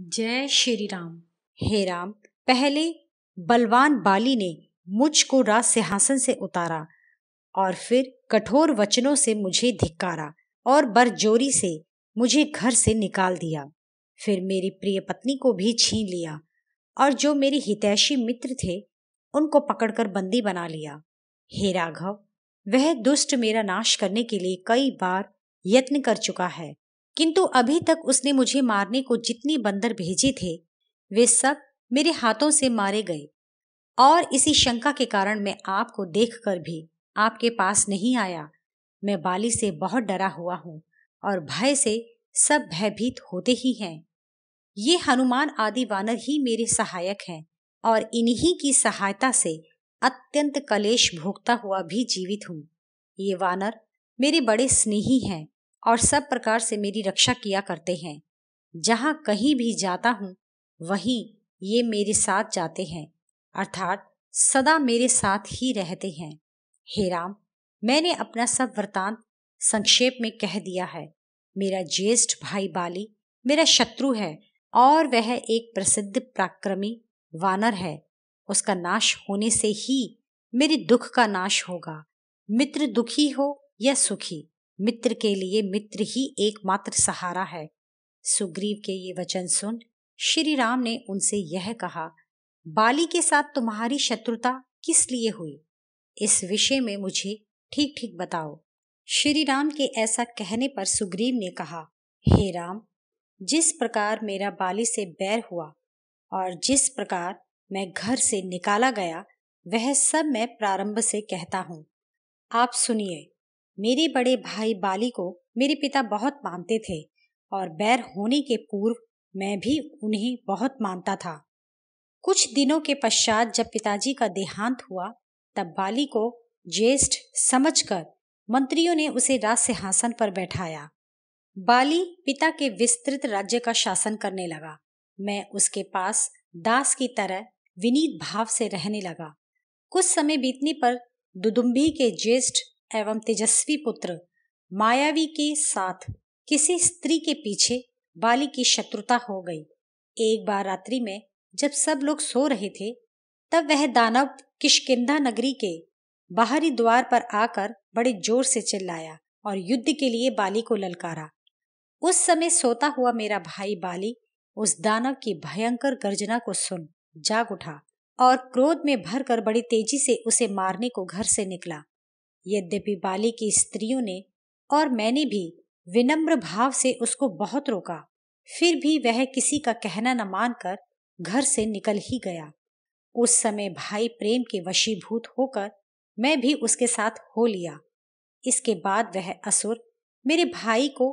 जय श्री राम। हे राम, पहले बलवान बाली ने मुझको राज सिंहासन से उतारा और फिर कठोर वचनों से मुझे धिक्कारा और बरजोरी से मुझे घर से निकाल दिया। फिर मेरी प्रिय पत्नी को भी छीन लिया और जो मेरे हितैषी मित्र थे, उनको पकड़कर बंदी बना लिया। हे राघव, वह दुष्ट मेरा नाश करने के लिए कई बार यत्न कर चुका है। किंतु अभी तक उसने मुझे मारने को जितनी बंदर भेजे थे, वे सब मेरे हाथों से मारे गए। और इसी शंका के कारण मैं आपको देखकर भी आपके पास नहीं आया। मैं बाली से बहुत डरा हुआ हूँ और भय से सब भयभीत होते ही हैं। ये हनुमान आदि वानर ही मेरे सहायक हैं और इन्हीं की सहायता से अत्यंत कलेश भोगता हुआ भी जीवित हूँ। ये वानर मेरे बड़े स्नेही हैं। और सब प्रकार से मेरी रक्षा किया करते हैं। जहाँ कहीं भी जाता हूँ, वहीं ये मेरे साथ जाते हैं, अर्थात सदा मेरे साथ ही रहते हैं। हे राम, मैंने अपना सब वृतांत संक्षेप में कह दिया है। मेरा ज्येष्ठ भाई बाली, मेरा शत्रु है और वह एक प्रसिद्ध पराक्रमी वानर है। उसका नाश होने से ही मेरे दुख का नाश होगा। मित्र दुखी हो या सुखी मित्र के लिए मित्र ही एकमात्र सहारा है। सुग्रीव के ये वचन सुन श्री राम ने उनसे यह कहा, बाली के साथ तुम्हारी शत्रुता किस लिए हुई? इस विषय में मुझे ठीक ठीक बताओ। श्री राम के ऐसा कहने पर सुग्रीव ने कहा, हे राम, जिस प्रकार मेरा बाली से बैर हुआ और जिस प्रकार मैं घर से निकाला गया, वह सब मैं प्रारंभ से कहता हूँ। आप सुनिए। मेरे बड़े भाई बाली को मेरे पिता बहुत मानते थे और बैर होने के पूर्व मैं भी उन्हें बहुत मानता था। कुछ दिनों के पश्चात जब पिताजी का देहांत हुआ, तब बाली को ज्येष्ठ समझकर मंत्रियों ने उसे राज सिंहासन पर बैठाया। बाली पिता के विस्तृत राज्य का शासन करने लगा। मैं उसके पास दास की तरह विनीत भाव से रहने लगा। कुछ समय बीतने पर दुदुम्बी के ज्येष्ठ एवं तेजस्वी पुत्र, मायावी के साथ किसी स्त्री के पीछे बाली की शत्रुता हो गई। एक बार रात्रि में जब सब लोग सो रहे थे, तब वह दानव किशकिंधा नगरी के बाहरी द्वार पर आकर बड़े ज़ोर से चिल्लाया और युद्ध के लिए बाली को ललकारा। उस समय सोता हुआ मेरा भाई बाली उस दानव की भयंकर गर्जना को सुन जाग उठा और क्रोध में भरकर बड़ी तेज़ी से उसे मारने को घर से निकला। यद्यपि बाली की स्त्रियों ने और मैंने भी विनम्र भाव से उसको बहुत रोका, फिर भी वह किसी का कहना न मानकर घर से निकल ही गया। उस समय भाई प्रेम के वशीभूत होकर मैं भी उसके साथ हो लिया। इसके बाद वह असुर मेरे भाई को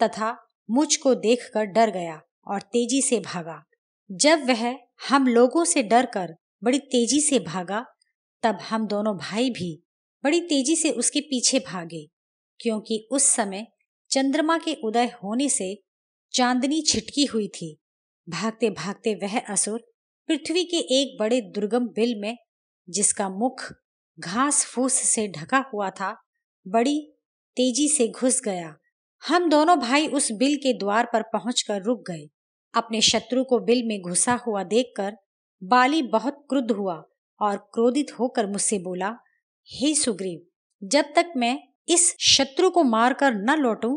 तथा मुझको देखकर डर गया और तेज़ी से भागा। जब वह हम लोगों से डरकर बड़ी तेज़ी से भागा, तब हम दोनों भाई भी बड़ी तेज़ी से उसके पीछे भागे, क्योंकि उस समय चंद्रमा के उदय होने से चांदनी छिटकी हुई थी। भागते भागते वह असुर पृथ्वी के एक बड़े दुर्गम बिल में, जिसका मुख घास फूस से ढका हुआ था, बड़ी तेज़ी से घुस गया। हम दोनों भाई उस बिल के द्वार पर पहुंचकर रुक गए। अपने शत्रु को बिल में घुसा हुआ देखकर बाली बहुत क्रुद्ध हुआ और क्रोधित होकर मुझसे बोला हे सुग्रीव, जब तक मैं इस शत्रु को मारकर न लौटूं,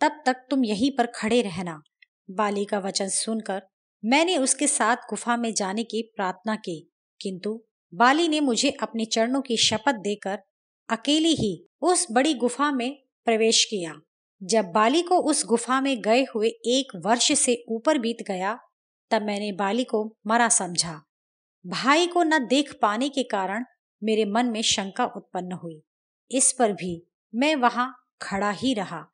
तब तक तुम यहीं पर खड़े रहना। बाली का वचन सुनकर मैंने उसके साथ गुफा में जाने की प्रार्थना की, किंतु बाली ने मुझे अपने चरणों की शपथ देकर अकेले ही उस बड़ी गुफा में प्रवेश किया। जब बाली को उस गुफा में गए हुए एक वर्ष से ऊपर बीत गया, तब मैंने बाली को मरा समझा। भाई को न देख पाने के कारण मेरे मन में शंका उत्पन्न हुई। इस पर भी मैं वहाँ खड़ा ही रहा।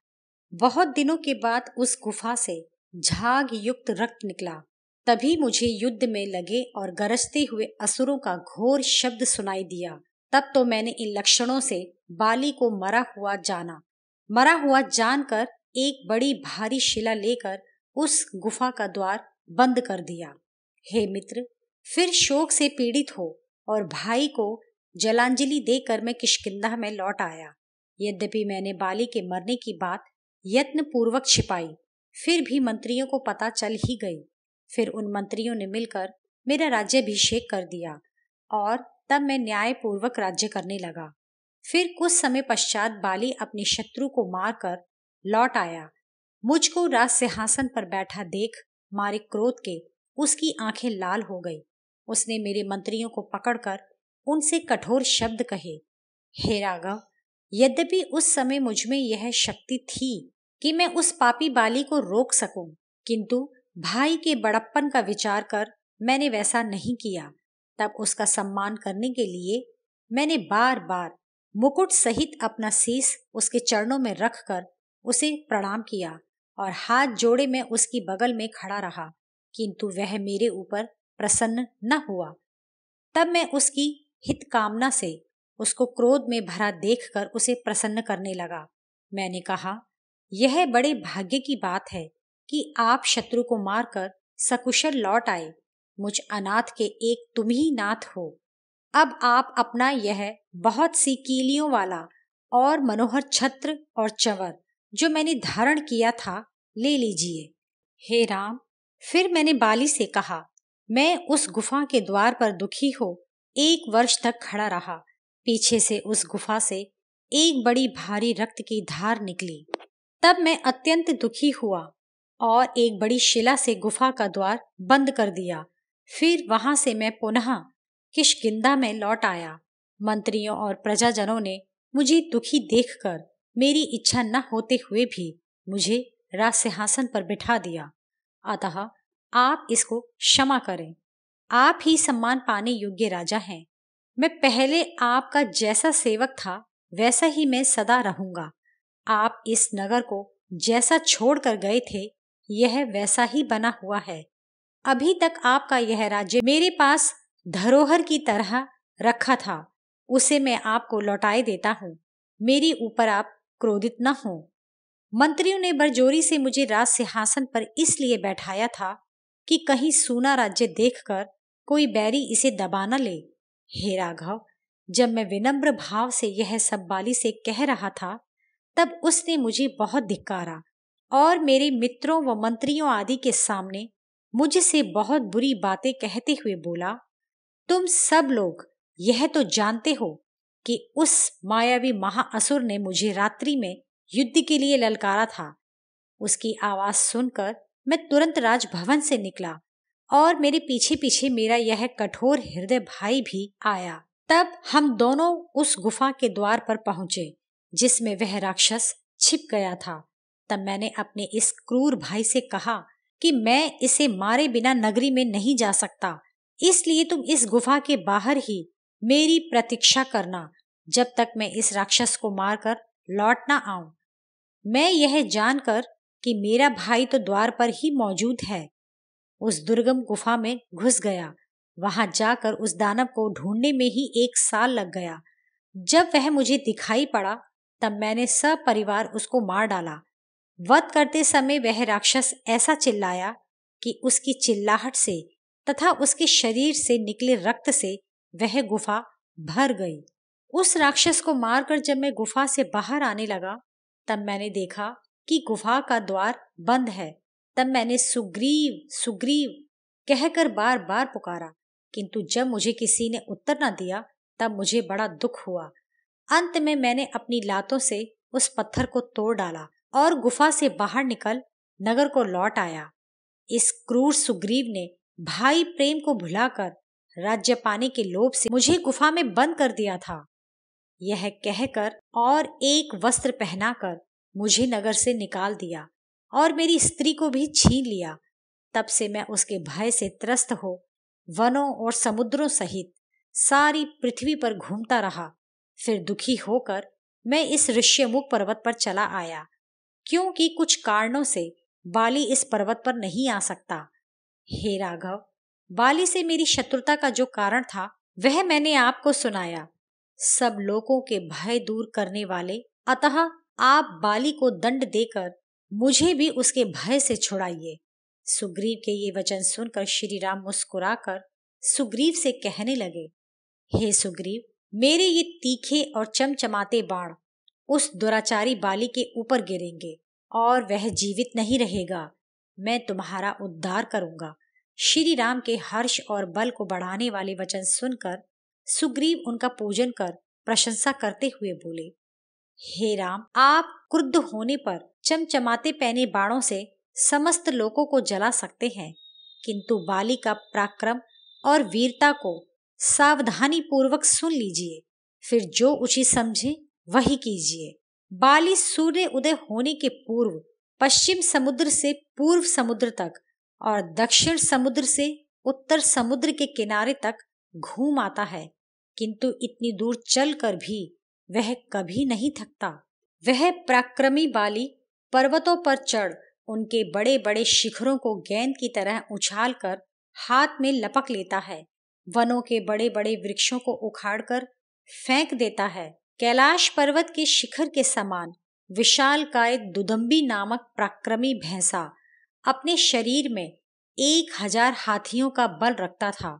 बहुत दिनों के बाद उस गुफा से झाग युक्त रक्त निकला। तभी मुझे युद्ध में लगे और गरजते हुए असुरों का घोर शब्द सुनाई दिया। तब तो मैंने इन लक्षणों से बाली को मरा हुआ जाना। मरा हुआ जानकर एक बड़ी भारी शिला लेकर उस गुफा का द्वार बंद कर दिया। हे मित्र, फिर शोक से पीड़ित हो और भाई को जलांजलि देकर मैं किशकिंदा में लौट आया। यद्यपि मैंने बाली के मरने की बात यत्न पूर्वक छिपाई, फिर भी मंत्रियों को पता चल ही गई। फिर उन मंत्रियों ने मिलकर मेरा राज्याभिषेक कर दिया और तब मैं न्यायपूर्वक राज्य करने लगा। फिर कुछ समय पश्चात बाली अपने शत्रु को मारकर लौट आया। मुझको राज सिंहासन पर बैठा देख मारे क्रोध के उसकी आँखें लाल हो गई। उसने मेरे मंत्रियों को पकड़कर उनसे कठोर शब्द कहे हे राघव यद्यपि उस समय मुझमें यह शक्ति थी कि मैं उस पापी बाली को रोक सकूँ, किंतु भाई के बड़प्पन का विचार कर मैंने वैसा नहीं किया। तब उसका सम्मान करने के लिए मैंने बार बार मुकुट सहित अपना शीस उसके चरणों में रखकर उसे प्रणाम किया और हाथ जोड़े में उसकी बगल में खड़ा रहा किंतु वह मेरे ऊपर प्रसन्न न हुआ। तब मैं उसकी हित कामना से उसको क्रोध में भरा देखकर उसे प्रसन्न करने लगा। मैंने कहा, यह बड़े भाग्य की बात है कि आप शत्रु को मारकर सकुशल लौट आए। मुझ अनाथ के एक तुम ही नाथ हो। अब आप अपना यह बहुत सी कीलियों वाला और मनोहर छत्र और चंवर, जो मैंने धारण किया था, ले लीजिए। हे राम, फिर मैंने बाली से कहा, मैं उस गुफा के द्वार पर दुखी हो एक वर्ष तक खड़ा रहा। पीछे से उस गुफा से एक बड़ी भारी रक्त की धार निकली। तब मैं अत्यंत दुखी हुआ और एक बड़ी शिला से गुफा का द्वार बंद कर दिया। फिर वहाँ से मैं पुनः किशकिंदा में लौट आया। मंत्रियों और प्रजाजनों ने मुझे दुखी देखकर मेरी इच्छा न होते हुए भी मुझे राज सिंहासन पर बिठा दिया। अतः आप इसको क्षमा करें। आप ही सम्मान पाने योग्य राजा हैं। मैं पहले आपका जैसा सेवक था, वैसा ही मैं सदा रहूँगा। आप इस नगर को जैसा छोड़कर गए थे, यह वैसा ही बना हुआ है। अभी तक आपका यह राज्य मेरे पास धरोहर की तरह रखा था, उसे मैं आपको लौटाए देता हूँ। मेरी ऊपर आप क्रोधित न हो। मंत्रियों ने बरजोरी से मुझे राज सिंहासन पर इसलिए बैठाया था कि कहीं सूना राज्य देखकर कोई बैरी इसे दबा न ले। हे राघव, जब मैं विनम्र भाव से यह सब बाली से कह रहा था, तब उसने मुझे बहुत धिक्कारा और मेरे मित्रों व मंत्रियों आदि के सामने मुझसे बहुत बुरी बातें कहते हुए बोला, तुम सब लोग यह तो जानते हो कि उस मायावी महाअसुर ने मुझे रात्रि में युद्ध के लिए ललकारा था। उसकी आवाज़ सुनकर मैं तुरंत राजभवन से निकला और मेरे पीछे पीछे मेरा यह कठोर हृदय भाई भी आया। तब हम दोनों उस गुफा के द्वार पर पहुँचे, जिसमें वह राक्षस छिप गया था। तब मैंने अपने इस क्रूर भाई से कहा कि मैं इसे मारे बिना नगरी में नहीं जा सकता। इसलिए तुम इस गुफा के बाहर ही मेरी प्रतीक्षा करना, जब तक मैं इस राक्षस को मारकर लौट ना आऊँ। मैं यह जानकर कि मेरा भाई तो द्वार पर ही मौजूद है। उस दुर्गम गुफा में घुस गया। वहाँ जाकर उस दानव को ढूँढने में ही एक साल लग गया। जब वह मुझे दिखाई पड़ा, तब मैंने सब परिवार उसको मार डाला। वध करते समय वह राक्षस ऐसा चिल्लाया कि उसकी चिल्लाहट से तथा उसके शरीर से निकले रक्त से वह गुफा भर गई। उस राक्षस को मारकर जब मैं गुफा से बाहर आने लगा, तब मैंने देखा कि गुफा का द्वार बंद है। तब मैंने सुग्रीव सुग्रीव कहकर बार बार पुकारा, किंतु जब मुझे किसी ने उत्तर न दिया, तब मुझे बड़ा दुख हुआ। अंत में मैंने अपनी लातों से उस पत्थर को तोड़ डाला और गुफा से बाहर निकल नगर को लौट आया। इस क्रूर सुग्रीव ने भाई प्रेम को भुलाकर राज्य पाने के लोभ से मुझे गुफा में बंद कर दिया था। यह कहकर और एक वस्त्र पहनाकर मुझे नगर से निकाल दिया। और मेरी स्त्री को भी छीन लिया। तब से मैं उसके भय से त्रस्त हो, वनों और समुद्रों सहित सारी पृथ्वी पर घूमता रहा। फिर दुखी होकर मैं इस ऋष्यमुख पर्वत पर चला आया, क्योंकि कुछ कारणों से बाली इस पर्वत पर नहीं आ सकता। हे राघव, बाली से मेरी शत्रुता का जो कारण था, वह मैंने आपको सुनाया। सब लोगों के भय दूर करने वाले, अतः आप बाली को दंड देकर मुझे भी उसके भय से छुड़ाइए। सुग्रीव के ये वचन सुनकर श्री राम मुस्कुराकर सुग्रीव से कहने लगे, हे सुग्रीव, मेरे ये तीखे और चमचमाते बाण उस दुराचारी बाली के ऊपर गिरेंगे और वह जीवित नहीं रहेगा। मैं तुम्हारा उद्धार करूँगा। श्री राम के हर्ष और बल को बढ़ाने वाले वचन सुनकर सुग्रीव उनका पूजन कर प्रशंसा करते हुए बोले, हे राम, आप क्रुद्ध होने पर चमचमाते पहने बाणों से समस्त लोगों को जला सकते हैं, किंतु बाली का पराक्रम और वीरता को सावधानी पूर्वक सुन लीजिए, फिर जो उचित समझे वही कीजिए। बाली सूर्य उदय होने के पूर्व, पश्चिम समुद्र से पूर्व समुद्र तक और दक्षिण समुद्र से उत्तर समुद्र के किनारे तक घूम आता है, किंतु इतनी दूर चलकर भी वह कभी नहीं थकता। वह पराक्रमी बाली पर्वतों पर चढ़ उनके बड़े बड़े शिखरों को गेंद की तरह उछाल कर हाथ में लपक लेता है। वनों के बड़े बड़े वृक्षों को उखाड़कर फेंक देता है। कैलाश पर्वत के शिखर के समान विशाल काय दुदम्बी नामक पराक्रमी भैंसा अपने शरीर में एक हज़ार हाथियों का बल रखता था।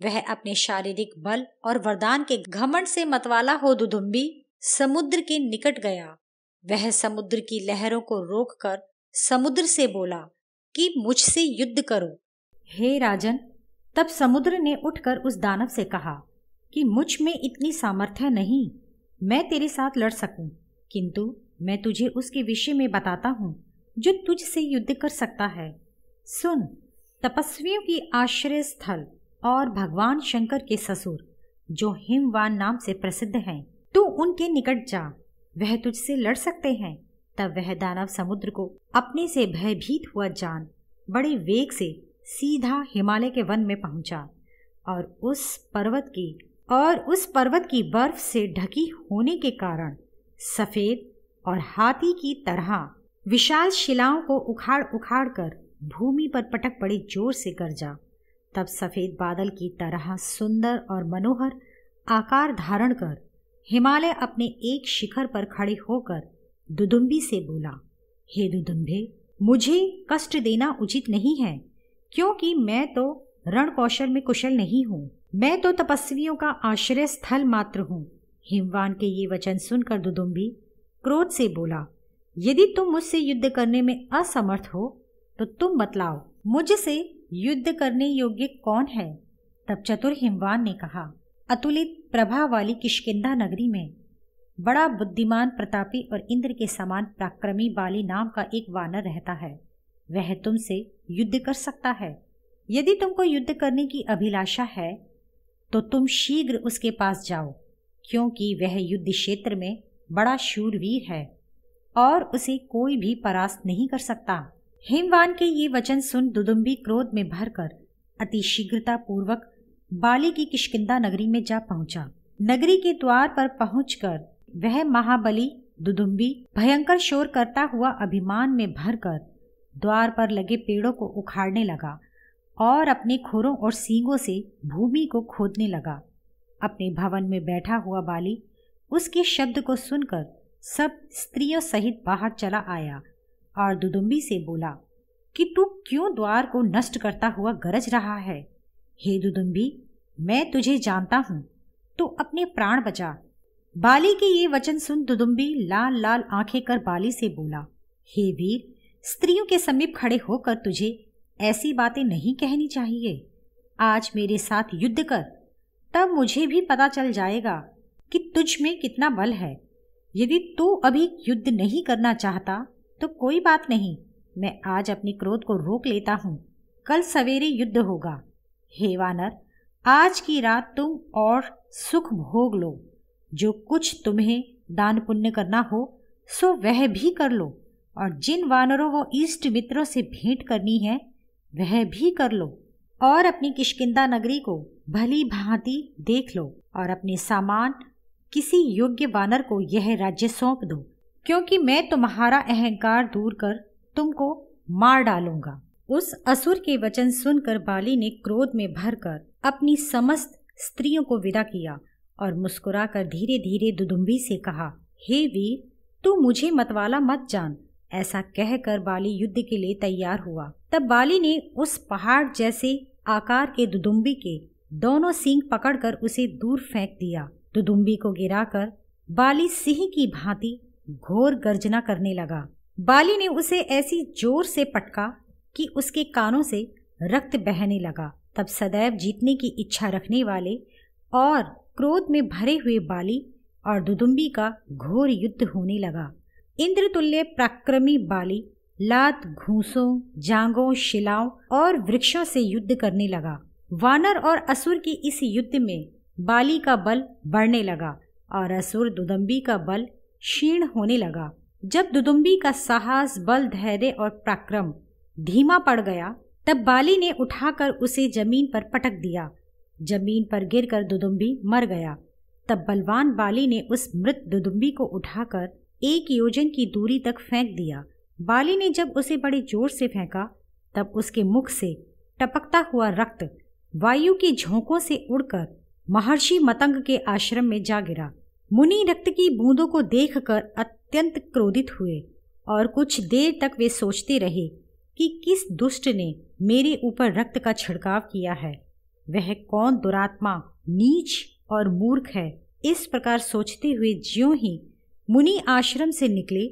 वह अपने शारीरिक बल और वरदान के घमंड से मतवाला हो दुदुम्बी समुद्र के निकट गया। वह समुद्र की लहरों को रोककर समुद्र से बोला कि मुझसे युद्ध करो। हे राजन, तब समुद्र ने उठकर उस दानव से कहा कि मुझमें इतनी सामर्थ्य नहीं, मैं तेरे साथ लड़ सकूँ, किंतु मैं तुझे उसके विषय में बताता हूँ जो तुझसे युद्ध कर सकता है। सुन, तपस्वियों की आश्रय स्थल और भगवान शंकर के ससुर, जो हिमवान नाम से प्रसिद्ध हैं, तू उनके निकट जा। वह तुझसे लड़ सकते हैं। तब वह दानव समुद्र को अपने से भयभीत हुआ जान, बड़े वेग से सीधा हिमालय के वन में पहुँचा और उस पर्वत की और उस पर्वत की बर्फ़ से ढकी होने के कारण सफ़ेद और हाथी की तरह विशाल शिलाओं को उखाड़ उखाड़ कर भूमि पर पटक पड़े ज़ोर से गरजा तब सफ़ेद बादल की तरह सुंदर और मनोहर आकार धारण कर हिमालय अपने एक शिखर पर खड़े होकर दुदुम्बी से बोला, हे दुदुम्बे, मुझे कष्ट देना उचित नहीं है, क्योंकि मैं तो रण कौशल में कुशल नहीं हूँ। मैं तो तपस्वियों का आश्रय स्थल मात्र हूँ। हिमवान के ये वचन सुनकर दुदुम्बी क्रोध से बोला, यदि तुम मुझसे युद्ध करने में असमर्थ हो तो तुम बतलाओ, मुझसे युद्ध करने योग्य कौन है? तब चतुर हिमवान ने कहा अतुलित प्रभाव वाली किशकिंदा नगरी में बड़ा बुद्धिमान प्रतापी और इंद्र के समान पराक्रमी बाली नाम का एक वानर रहता है। वह तुमसे युद्ध कर सकता है। यदि तुमको युद्ध करने की अभिलाषा है तो तुम शीघ्र उसके पास जाओ, क्योंकि वह युद्ध क्षेत्र में बड़ा शूरवीर है और उसे कोई भी परास्त नहीं कर सकता। हेमवान के ये वचन सुन दुदुम्बी क्रोध में भरकर अति शीघ्रता पूर्वक बाली की किशकिंदा नगरी में जा पहुँचा। नगरी के द्वार पर पहुंचकर वह महाबली, दुदुम्बी, भयंकर शोर करता हुआ अभिमान में भरकर द्वार पर लगे पेड़ों को उखाड़ने लगा और अपने खुरों और सींगों से भूमि को खोदने लगा। अपने भवन में बैठा हुआ बाली उसके शब्द को सुनकर सब स्त्रियों सहित बाहर चला आया और दुदुम्बी से बोला, कि तू क्यों द्वार को नष्ट करता हुआ गरज रहा है? हे दुदुम्बी, मैं तुझे जानता हूँ, तू अपने प्राण बचा। बाली के ये वचन सुन दुदुम्बी लाल लाल आँखें कर बाली से बोला, हे वीर, स्त्रियों के समीप खड़े होकर तुझे ऐसी बातें नहीं कहनी चाहिए। आज मेरे साथ युद्ध कर, तब मुझे भी पता चल जाएगा कि तुझ में कितना बल है। यदि तू अभी युद्ध नहीं करना चाहता तो कोई बात नहीं, मैं आज अपने क्रोध को रोक लेता हूँ। कल सवेरे युद्ध होगा। हे वानर, आज की रात तुम और सुख भोग लो। जो कुछ तुम्हें दान पुण्य करना हो, सो वह भी कर लो, और जिन वानरों व इष्ट मित्रों से भेंट करनी है, वह भी कर लो, और अपनी किशकिंदा नगरी को भली भांति देख लो, और अपने सामान किसी योग्य वानर को यह राज्य सौंप दो, क्योंकि मैं तुम्हारा अहंकार दूर कर तुमको मार डालूँगा। उस असुर के वचन सुनकर बाली ने क्रोध में भरकर अपनी समस्त स्त्रियों को विदा किया और मुस्कुराकर धीरे धीरे दुदुम्बी से कहा, हे वीर, तू मुझे मतवाला मत जान। ऐसा कहकर बाली युद्ध के लिए तैयार हुआ। तब बाली ने उस पहाड़ जैसे आकार के दुदुम्बी के दोनों सींग पकड़कर उसे दूर फेंक दिया। दुदुम्बी को गिराकर बाली सिंह की भांति घोर गर्जना करने लगा। बाली ने उसे ऐसी ज़ोर से पटका कि उसके कानों से रक्त बहने लगा। तब सदैव जीतने की इच्छा रखने वाले और क्रोध में भरे हुए बाली और दुदुम्बी का घोर युद्ध होने लगा। इंद्रतुल्य पराक्रमी बाली लात घूसों जांगों शिलाओं और वृक्षों से युद्ध करने लगा। वानर और असुर की इस युद्ध में बाली का बल बढ़ने लगा और असुर दुदम्बी का बल क्षीण होने लगा। जब दुदुम्बी का साहस, बल, धैर्य और पराक्रम धीमा पड़ गया, तब बाली ने उठाकर उसे ज़मीन पर पटक दिया। ज़मीन पर गिरकर दुदुम्बी मर गया। तब बलवान बाली ने उस मृत दुदुम्बी को उठाकर एक योजन की दूरी तक फेंक दिया। बाली ने जब उसे बड़े ज़ोर से फेंका, तब उसके मुख से टपकता हुआ रक्त वायु की झोंकों से उड़कर महर्षि मतंग के आश्रम में जा गिरा। मुनि रक्त की बूंदों को देखकर अत्यंत क्रोधित हुए और कुछ देर तक वे सोचते रहे कि किस दुष्ट ने मेरे ऊपर रक्त का छिड़काव किया है? वह कौन दुरात्मा, नीच और मूर्ख है? इस प्रकार सोचते हुए ज्यों ही मुनि आश्रम से निकले,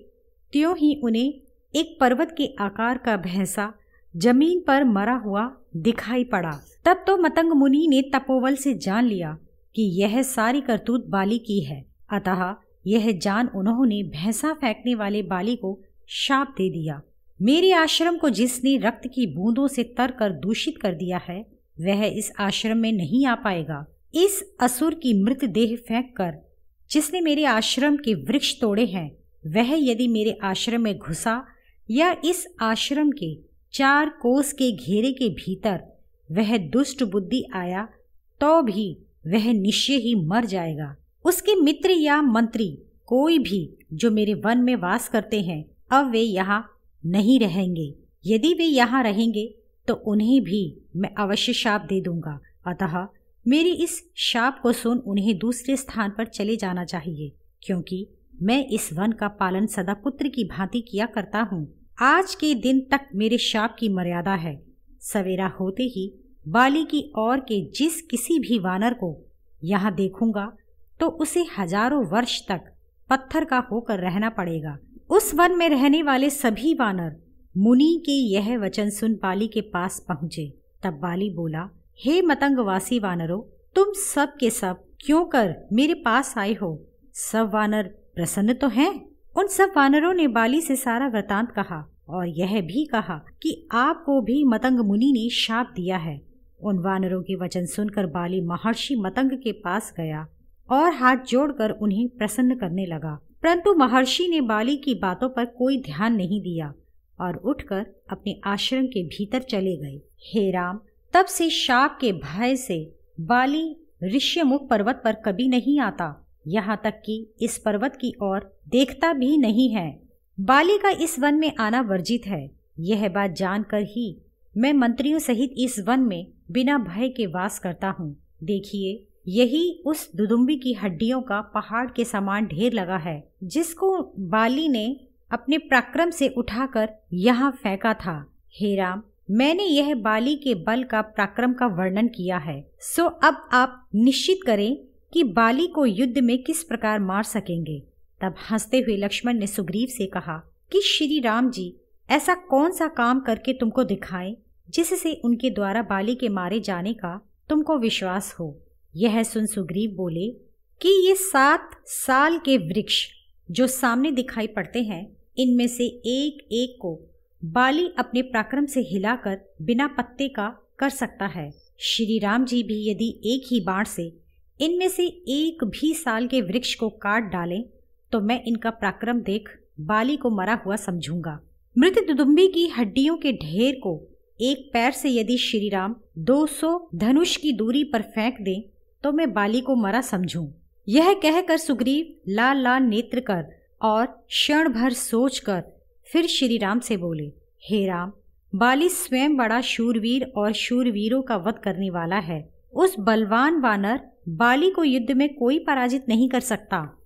त्यों ही उन्हें एक पर्वत के आकार का भैंसा ज़मीन पर मरा हुआ दिखाई पड़ा। तब तो मतंग मुनि ने तपोवल से जान लिया कि यह सारी करतूत बाली की है। अतः यह जान उन्होंने भैंसा फेंकने वाले बाली को शाप दे दिया। मेरे आश्रम को जिसने रक्त की बूंदों से तर कर दूषित कर दिया है, वह इस आश्रम में नहीं आ पाएगा। इस असुर की मृत देह फेंक कर, जिसने मेरे आश्रम के वृक्ष तोड़े हैं, वह यदि मेरे आश्रम में घुसा या इस आश्रम के चार कोस के घेरे के भीतर वह दुष्ट बुद्धि आया तो भी वह निश्चय ही मर जाएगा। उसके मित्र या मंत्री कोई भी जो मेरे वन में वास करते हैं, अब वे यहाँ नहीं रहेंगे। यदि वे यहाँ रहेंगे तो उन्हें भी मैं अवश्य शाप दे दूँगा। अतः मेरी इस शाप को सुन उन्हें दूसरे स्थान पर चले जाना चाहिए, क्योंकि मैं इस वन का पालन सदा पुत्र की भांति किया करता हूँ। आज के दिन तक मेरे शाप की मर्यादा है। सवेरा होते ही बाली की ओर के जिस किसी भी वानर को यहाँ देखूँगा तो उसे हज़ारों वर्ष तक पत्थर का होकर रहना पड़ेगा। उस वन में रहने वाले सभी वानर मुनि के यह वचन सुन बाली के पास पहुँचे। तब बाली बोला, हे मतंगवासी वानरों, तुम सब के सब क्यों कर मेरे पास आए हो? सब वानर प्रसन्न तो हैं? उन सब वानरों ने बाली से सारा वृतांत कहा और यह भी कहा कि आपको भी मतंग मुनि ने शाप दिया है। उन वानरों के वचन सुनकर बाली महर्षि मतंग के पास गया और हाथ जोड़कर उन्हें प्रसन्न करने लगा। परंतु महर्षि ने बाली की बातों पर कोई ध्यान नहीं दिया और उठकर अपने आश्रम के भीतर चले गए। हे राम, तब से शाप के भय से बाली ऋष्यमुख पर्वत पर कभी नहीं आता। यहाँ तक कि इस पर्वत की ओर देखता भी नहीं है। बाली का इस वन में आना वर्जित है। यह बात जानकर ही मैं मंत्रियों सहित इस वन में बिना भय के वास करता हूँ। देखिए यही उस दुदुम्बी की हड्डियों का पहाड़ के समान ढेर लगा है, जिसको बाली ने अपने पराक्रम से उठाकर यहाँ फेंका था। हे राम, मैंने यह बाली के बल का पराक्रम का वर्णन किया है। सो अब आप निश्चित करें कि बाली को युद्ध में किस प्रकार मार सकेंगे। तब हँसते हुए लक्ष्मण ने सुग्रीव से कहा, कि श्री राम जी, ऐसा कौन सा काम करके तुमको दिखाएँ, जिससे उनके द्वारा बाली के मारे जाने का तुमको विश्वास हो? यह सुन सुग्रीव बोले, कि ये सात साल के वृक्ष जो सामने दिखाई पड़ते हैं, इनमें से एक एक को बाली अपने पराक्रम से हिलाकर बिना पत्ते का कर सकता है। श्री राम जी भी यदि एक ही बाण से इनमें से एक भी साल के वृक्ष को काट डालें तो मैं इनका पराक्रम देख बाली को मरा हुआ समझूँगा। मृत दुदुम्बी की हड्डियों के ढेर को एक पैर से यदि श्री श्रीराम 200 धनुष की दूरी पर फेंक दें तो मैं बाली को मरा समझूं। यह कहकर सुग्रीव लाल लाल नेत्र कर और क्षण भर सोच कर फिर श्री राम से बोले, हे राम, बाली स्वयं बड़ा शूरवीर और शूरवीरों का वध करने वाला है उस बलवान वानर बाली को युद्ध में कोई पराजित नहीं कर सकता